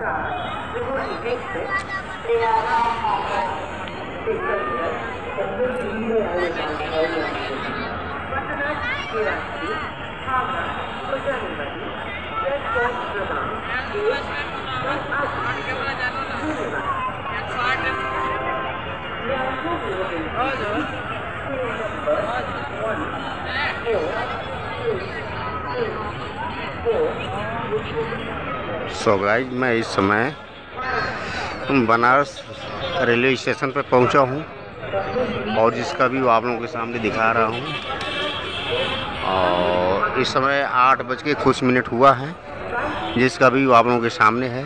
sở với hội nghị kinh tế thì họ thì cần cần biết những người ở đây ở đây thì là chỉ tham gia với gia đình mình rất tốt cho bạn chỉ rất áp so guys मैं इस समय Banaras railway station पर पहुँचा हूँ और जिसका view आप लोगों के सामने दिखा रहा हूँ। और इस समय आठ बज के कुछ मिनट हुआ है, जिसका व्यू आप लोगों के सामने है।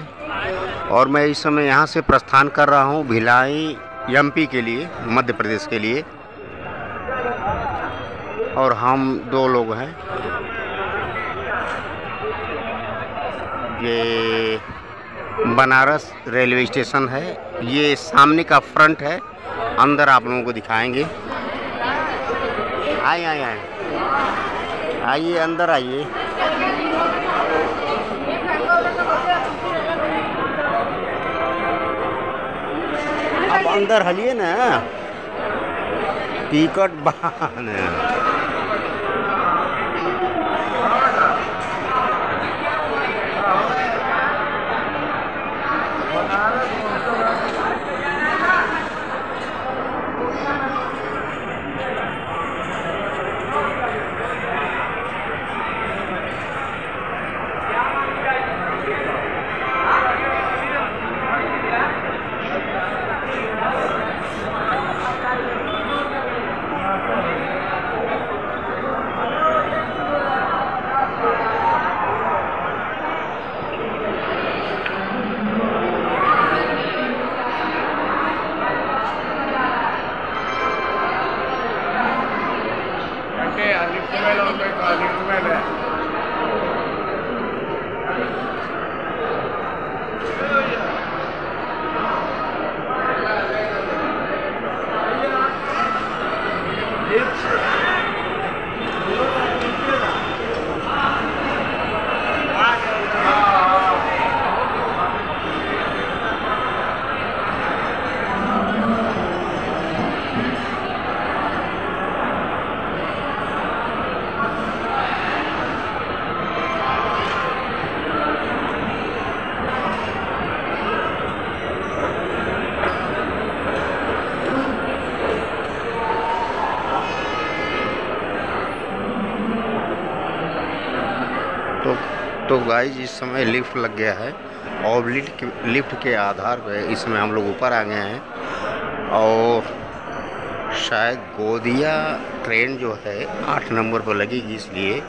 और मैं इस समय यहाँ से प्रस्थान कर रहा हूँ भिलाई एमपी के लिए, मध्य प्रदेश के लिए। और हम दो लोग हैं। ये बनारस रेलवे स्टेशन है। ये सामने का फ्रंट है। अंदर आप लोगों को दिखाएँगे। आइए आइए आइए आइए, अंदर आइए। अब अंदर हलिए ना। टिकट बहान। तो गाइज़ इस समय लिफ्ट लग गया है और लिफ्ट के लिफ्ट के आधार पर इसमें हम लोग ऊपर आ गए हैं और शायद गोदिया ट्रेन जो है आठ नंबर पर लगेगी, इसलिए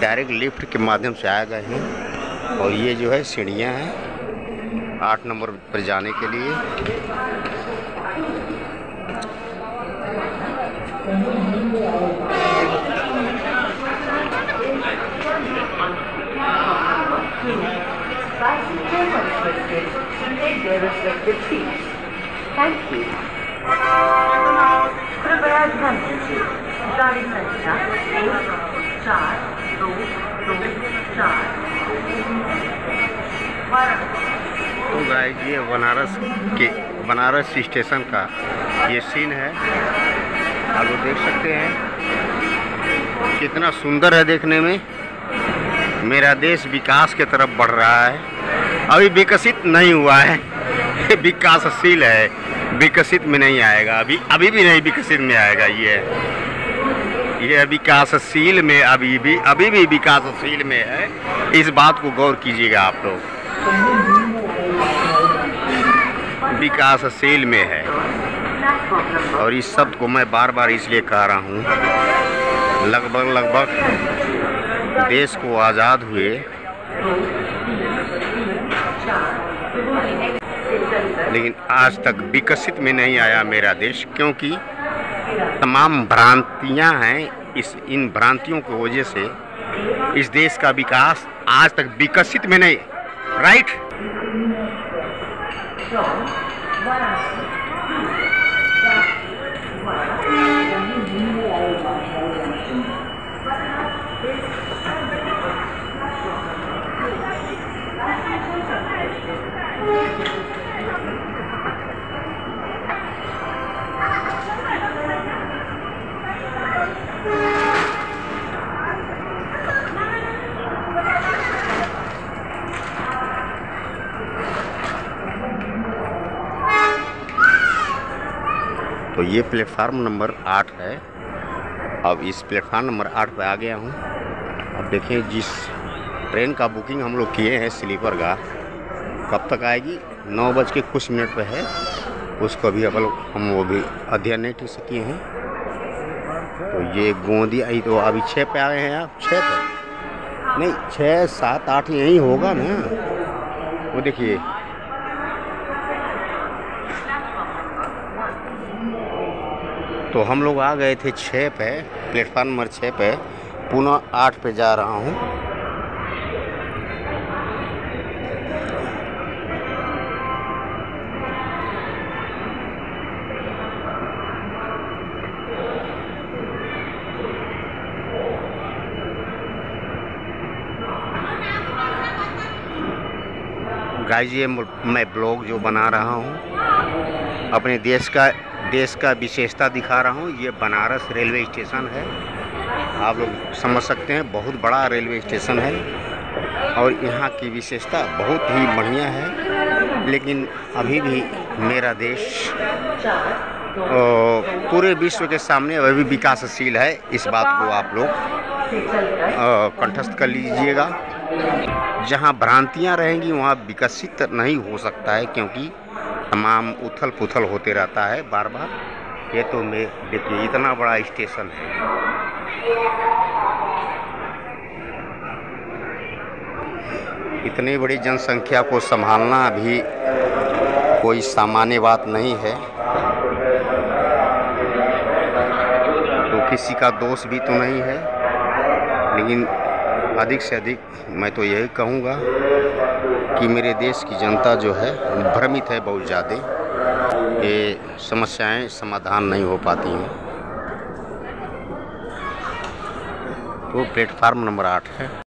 डायरेक्ट लिफ्ट के माध्यम से आ गए हैं। और ये जो है सीढ़ियाँ हैं आठ नंबर पर जाने के लिए। Thank you. तो गाइज़ ये बनारस के, बनारस स्टेशन का ये सीन है। आप लोग देख सकते हैं। कितना सुंदर है देखने में। मेरा देश विकास के तरफ़ बढ़ रहा है। अभी विकसित नहीं हुआ है। विकासशील है। विकसित में नहीं आएगा, अभी अभी भी नहीं विकसित में आएगा ये। ये विकासशील में अभी भी अभी भी विकासशील में है। इस बात को गौर कीजिएगा आप लोग। विकासशील में है। और इस शब्द को मैं बार बार इसलिए कह रहा हूँ, लगभग लगभग देश को आज़ाद हुए लेकिन आज तक विकसित में नहीं आया मेरा देश, क्योंकि तमाम भ्रांतियाँ हैं इस, इन भ्रांतियों की वजह से इस देश का विकास आज तक विकसित में नहीं। राइट तो ये प्लेटफार्म नंबर आठ है। अब इस प्लेटफार्म नंबर आठ पे आ गया हूँ। अब देखें, जिस ट्रेन का बुकिंग हम लोग किए हैं स्लीपर का, कब तक आएगी? नौ बज के कुछ मिनट पे है। उसको भी अब हम वो भी अध्ययन नहीं ठीक से किए हैं। तो ये गोंदी आई तो अभी छः पे आए हैं आप। छः पे? नहीं, छः, सात, आठ यहीं होगा ना। वो देखिए तो हम लोग आ गए थे छः पे, प्लेटफार्म नंबर छः पे पुनः आठ पे जा रहा हूँ। गाइस, ये मैं ब्लॉग जो बना रहा हूँ, अपने देश का देश का विशेषता दिखा रहा हूँ, ये बनारस रेलवे स्टेशन है। आप लोग समझ सकते हैं, बहुत बड़ा रेलवे स्टेशन है और यहाँ की विशेषता बहुत ही बढ़िया है। लेकिन अभी भी मेरा देश पूरे विश्व के सामने अभी विकासशील है, इस बात को आप लोग कंठस्थ कर लीजिएगा। जहाँ भ्रांतियाँ रहेंगी, वहाँ विकसित नहीं हो सकता है, क्योंकि तमाम उथल पुथल होते रहता है बार बार ये तो मैं देखिए इतना बड़ा स्टेशन है। इतनी बड़ी जनसंख्या को संभालना अभी कोई सामान्य बात नहीं है। तो किसी का दोष भी तो नहीं है। लेकिन अधिक से अधिक मैं तो यही कहूँगा कि मेरे देश की जनता जो है, भ्रमित है बहुत ज़्यादा ये समस्याएँ समाधान नहीं हो पाती हैं। तो प्लेटफार्म नंबर आठ है।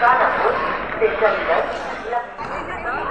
कानापुर से चलकर लखनऊ